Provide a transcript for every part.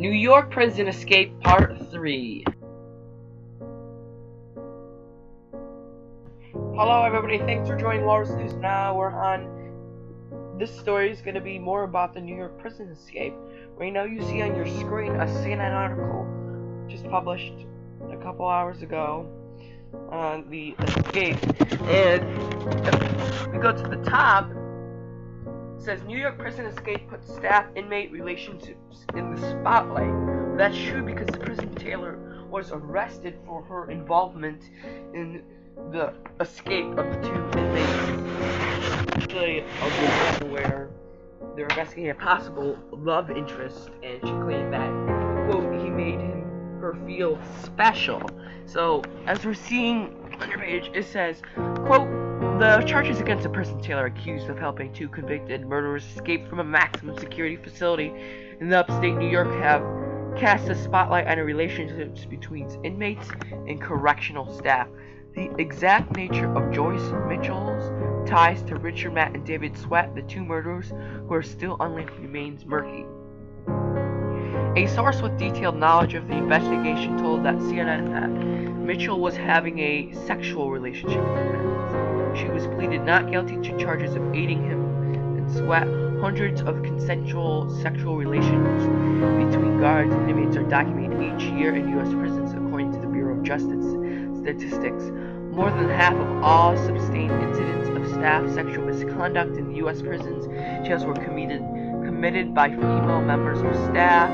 New York Prison Escape Part 3 Hello everybody, thanks for joining Walrus News. Now we're on... This story is going to be more about the New York prison escape. Right now you see on your screen a CNN article just published a couple hours ago on the escape. And if we go to the top, says New York prison escape puts staff inmate relationships in the spotlight. That's true because the prison tailor was arrested for her involvement in the escape of the two inmates. Actually, a group where they're investigating a possible love interest, and she claimed that quote he made him her feel special. So as we're seeing on your page, it says quote the charges against a person tailor accused of helping two convicted murderers escape from a maximum security facility in the upstate New York have cast a spotlight on the relationships between inmates and correctional staff. The exact nature of Joyce Mitchell's ties to Richard Matt and David Sweat, the two murderers who are still unlinked, remains murky. A source with detailed knowledge of the investigation told that CNN that Mitchell was having a sexual relationship with the man. She was pleaded not guilty to charges of aiding him and sweat. Hundreds of consensual sexual relations between guards and inmates are documented each year in U.S. prisons, according to the Bureau of Justice statistics. More than half of all sustained incidents of staff sexual misconduct in U.S. prisons jails were committed committed by female members of staff,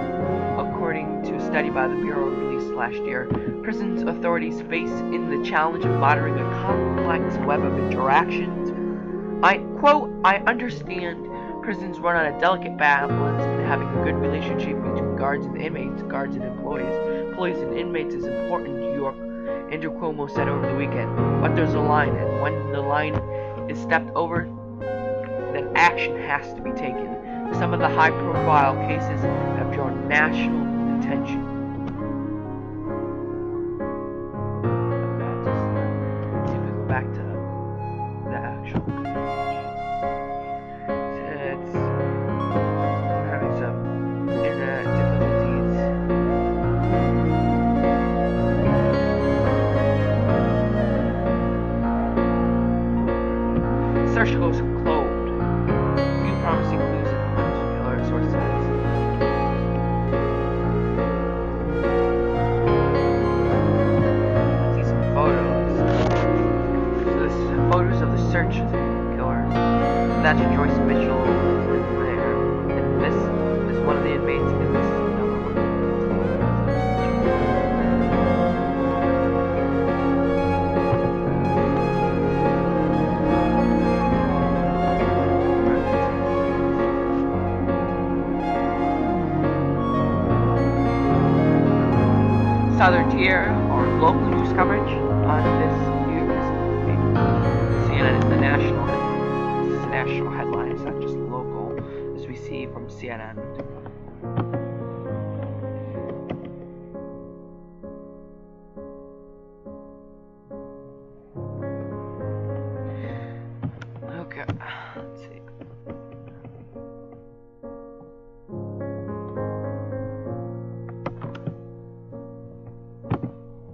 according to a study by the Bureau released last year. Prisons authorities face in the challenge of monitoring a complex web of interactions. I quote, I understand prisons run on a delicate balance in having a good relationship between guards and inmates, guards and employees. Employees and inmates is important New York, Andrew Cuomo said over the weekend. But there's a line, and when the line is stepped over, then action has to be taken. Some of the high-profile cases have drawn national attention. That's Joyce Mitchell there. And this is one of the inmates in this Southern Tier or local news coverage on this news. CNN is the national. National headlines, not just local, as we see from CNN. Okay, let's see.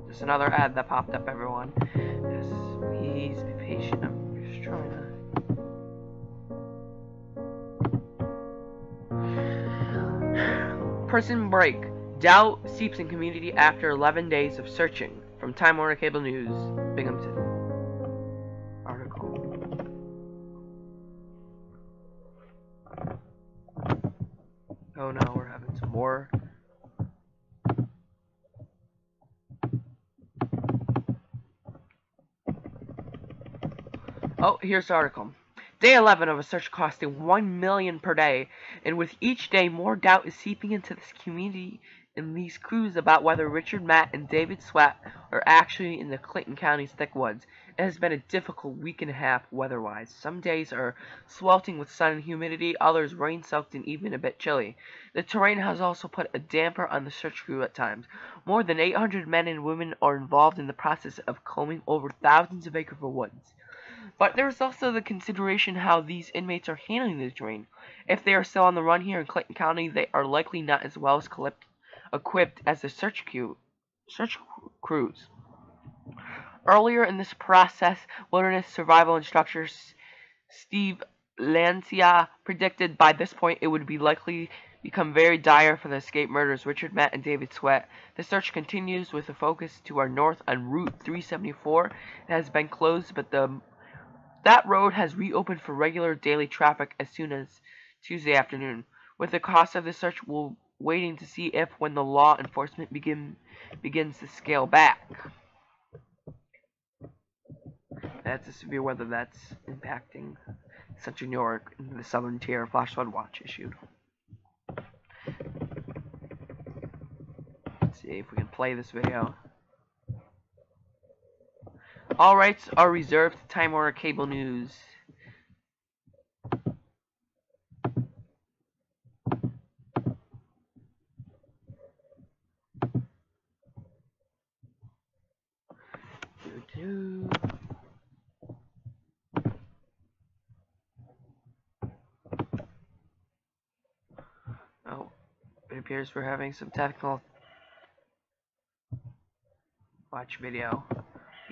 Just another ad that popped up, everyone. Just please be patient. To. Prison break. Doubt seeps in community after 11 days of searching. From Time Warner Cable News, Binghamton. Article. Oh no, we're having some more Oh, here's the article. Day 11 of a search costing 1 million per day, and with each day more doubt is seeping into this community in these crews about whether Richard Matt and David Sweat are actually in the Clinton County's thick woods. It has been a difficult week and a half weather-wise. Some days are sweltering with sun and humidity, others rain-soaked and even a bit chilly. The terrain has also put a damper on the search crew at times. More than 800 men and women are involved in the process of combing over thousands of acres of woods. But there is also the consideration how these inmates are handling the terrain. If they are still on the run here in Clinton County, they are likely not as well as equipped as the search, search crews. Earlier in this process, wilderness survival instructor Steve Lancia predicted by this point it would be likely become very dire for the escaped murderers Richard Matt and David Sweat. The search continues with a focus to our north on Route 374. It has been closed, but the that road has reopened for regular daily traffic as soon as Tuesday afternoon. With the cost of the search, we're waiting to see if, when the law enforcement begin begins to scale back. That's a severe weather that's impacting Central New York and the southern tier flash flood watch issued. Let's see if we can play this video. All rights are reserved to Time Warner Cable News. Oh, it appears we're having some technical watch video.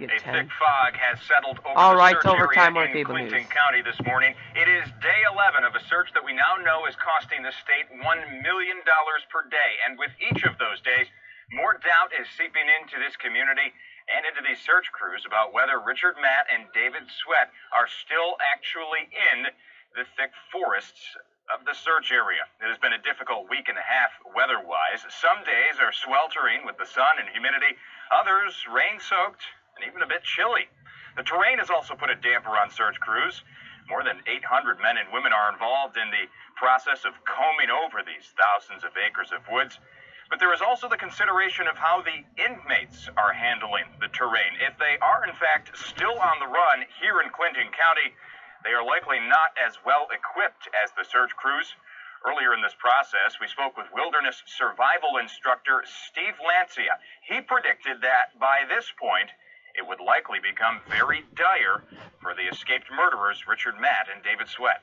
A thick fog has settled over All the right, search overtime area in Clinton news. County this morning. It is day 11 of a search that we now know is costing the state $1 million per day. And with each of those days, more doubt is seeping into this community and into these search crews about whether Richard Matt and David Sweat are still actually in the thick forests of the search area. It has been a difficult week and a half weather-wise. Some days are sweltering with the sun and humidity, others rain-soaked and even a bit chilly. The terrain has also put a damper on search crews. More than 800 men and women are involved in the process of combing over these thousands of acres of woods. But there is also the consideration of how the inmates are handling the terrain. If they are, in fact, still on the run here in Clinton County, they are likely not as well equipped as the search crews. Earlier in this process, we spoke with wilderness survival instructor Steve Lancia. He predicted that by this point, it would likely become very dire for the escaped murderers Richard Matt and David Sweat.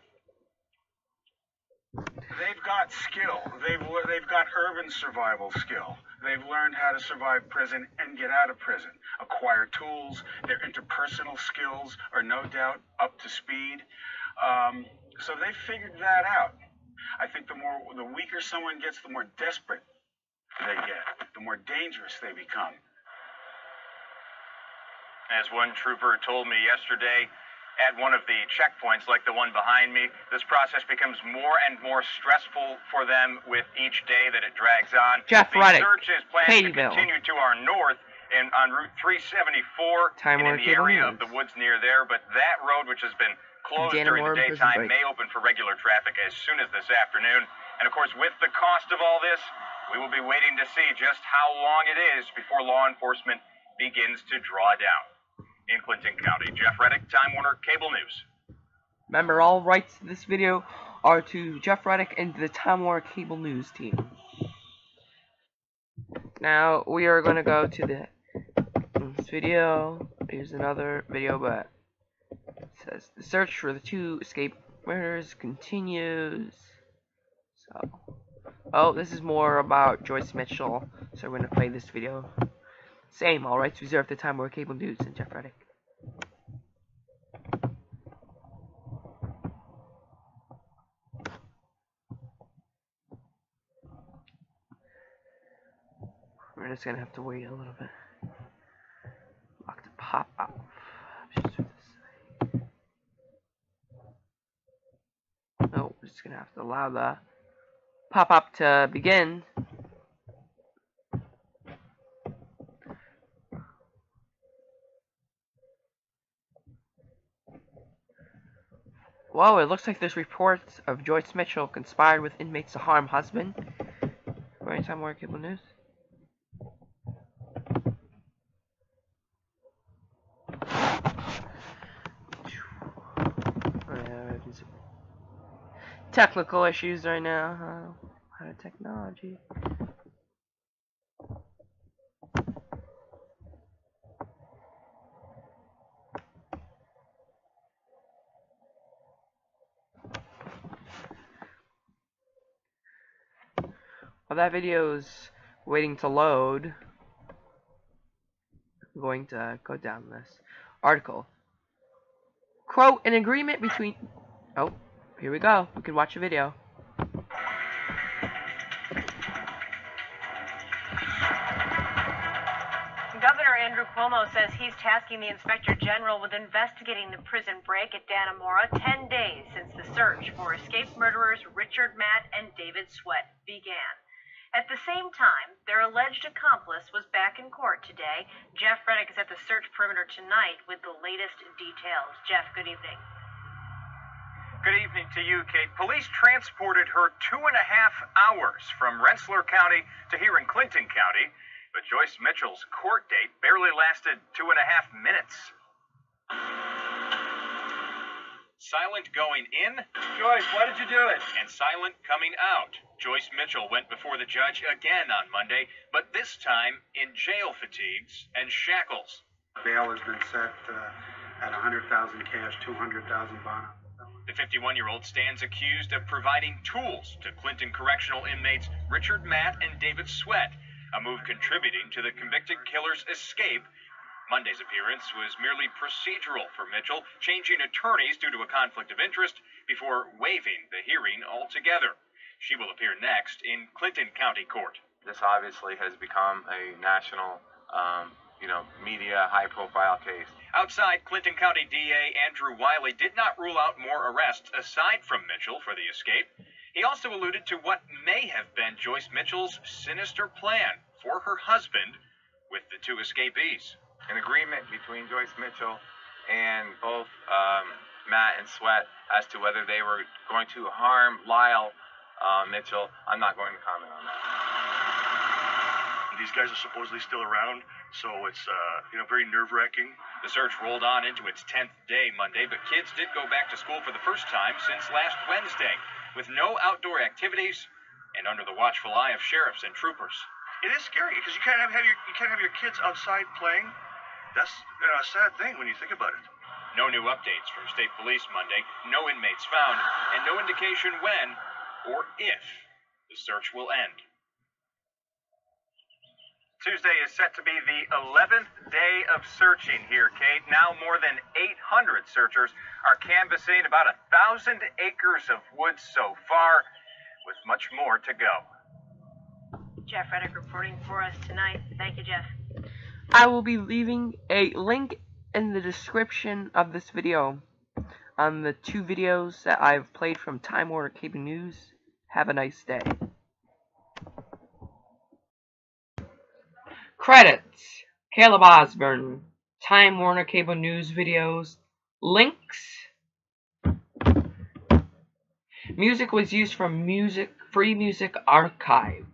They've got skill. They've they've got urban survival skill. They've learned how to survive prison and get out of prison. Acquire tools. Their interpersonal skills are no doubt up to speed. Um, so they figured that out. I think the more the weaker someone gets, the more desperate they get. The more dangerous they become. As one trooper told me yesterday, at one of the checkpoints, like the one behind me, this process becomes more and more stressful for them with each day that it drags on. Jeff the Reddick, search is planned to continue to our north and on Route 374 Time and in the area News. of the woods near there. But that road, which has been closed Dana during Moore the daytime, may open for regular traffic as soon as this afternoon. And of course, with the cost of all this, we will be waiting to see just how long it is before law enforcement begins to draw down. In Clinton County, Jeff Reddick, Time Warner Cable News. Remember, all rights to this video are to Jeff Reddick and the Time Warner Cable News team. Now, we are going to go to the this video. Here's another video, but it says the search for the two escaped murderers continues. So, oh, this is more about Joyce Mitchell, so we're going to play this video. Same, all rights reserved to Time Warner Cable News and Jeff Reddick. We're just gonna have to wait a little bit. Lock to pop side. Oh, we're just gonna have to allow the pop up to begin. Whoa, it looks like there's reports of Joyce Mitchell conspired with inmates to harm husband. Right, time more cable news. Technical issues right now, huh? How technology. Well, that video's waiting to load. I'm going to go down this article. Quote, an agreement between... Oh, here we go. We can watch a video. Governor Andrew Cuomo says he's tasking the Inspector General with investigating the prison break at Dannemora 10 days since the search for escaped murderers Richard Matt and David Sweat began. At the same time, their alleged accomplice was back in court today. Jeff Reddick is at the search perimeter tonight with the latest details. Jeff, good evening. Good evening to you, Kate. Police transported her two and a half hours from Rensselaer County to here in Clinton County, but Joyce Mitchell's court date barely lasted two and a half minutes. Silent going in, Joyce, why did you do it? and silent coming out. Joyce Mitchell went before the judge again on Monday, but this time in jail fatigues and shackles. Bail has been set uh, at 100,000 cash, 200,000 bond. The 51 year old stands accused of providing tools to Clinton correctional inmates Richard Matt and David Sweat, a move contributing to the convicted killer's escape. Monday's appearance was merely procedural for Mitchell, changing attorneys due to a conflict of interest before waiving the hearing altogether. She will appear next in Clinton County Court. this obviously has become a national, um, you know, media high-profile case. Outside, Clinton County DA Andrew Wylie did not rule out more arrests aside from Mitchell for the escape. He also alluded to what may have been Joyce Mitchell's sinister plan for her husband with the two escapees. An agreement between Joyce Mitchell and both um, Matt and Sweat as to whether they were going to harm Lyle uh, Mitchell. I'm not going to comment on that. These guys are supposedly still around, so it's uh, you know very nerve-wracking. The search rolled on into its 10th day Monday, but kids did go back to school for the first time since last Wednesday, with no outdoor activities and under the watchful eye of sheriffs and troopers. It is scary because you can't have, have your you can't have your kids outside playing. That's a sad thing when you think about it. No new updates from state police Monday, no inmates found, and no indication when or if the search will end. Tuesday is set to be the 11th day of searching here, Kate. Now more than 800 searchers are canvassing about a thousand acres of woods so far, with much more to go. Jeff Reddick reporting for us tonight. Thank you, Jeff. I will be leaving a link in the description of this video on the two videos that I've played from Time Warner Cable News. Have a nice day. Credits Caleb Osburn, Time Warner Cable News videos, links. Music was used from Music Free Music Archive.